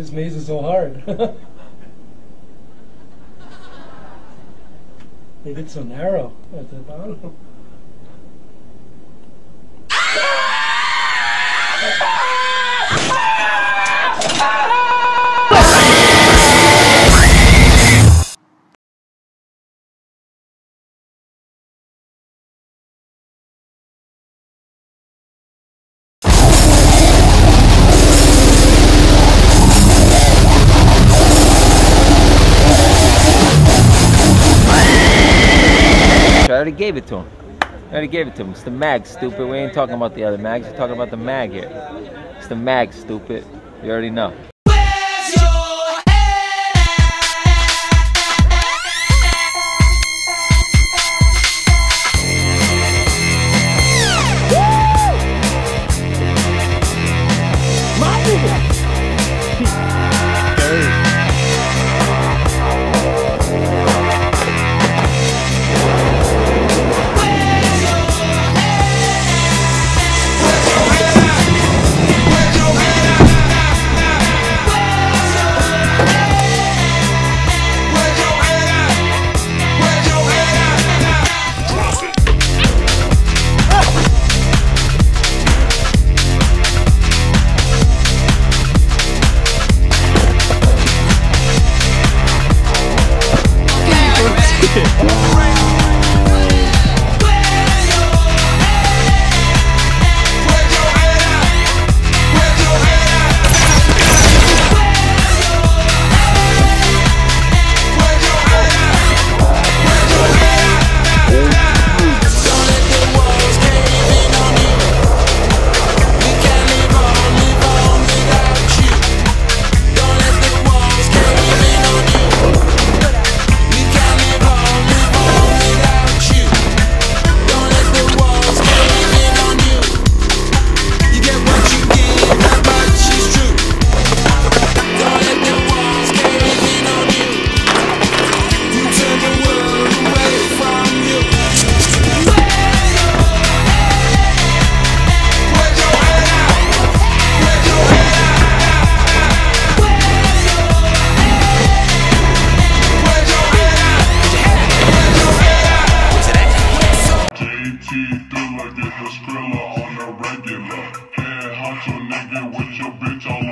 This maze is so hard. They get so narrow at the bottom. Already gave it to him. I already gave it to him. It's the mag, stupid. We ain't talking about the other mags. We're talking about the mag here. It's the mag, stupid. You already know. Feel like On the regular. Head hunt your nigga with your bitch all